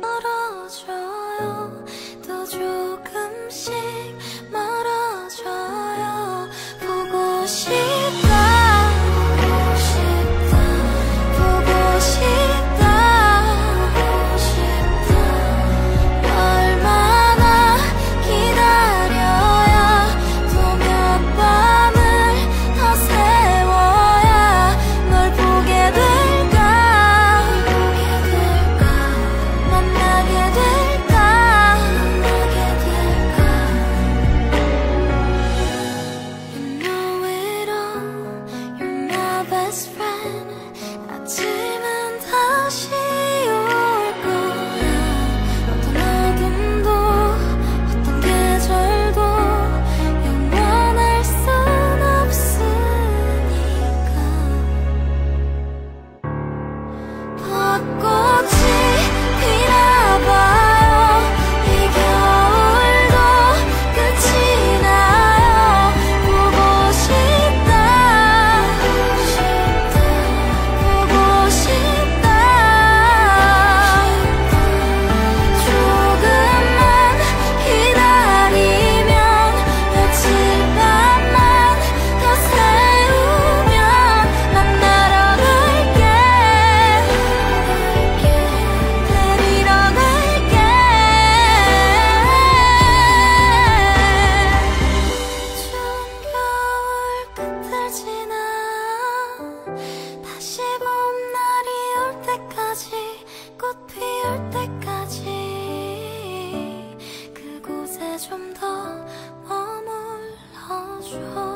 떨어져요. 떠줘 to 꽃 피울 때까지 그곳에 좀 더 머물러줘.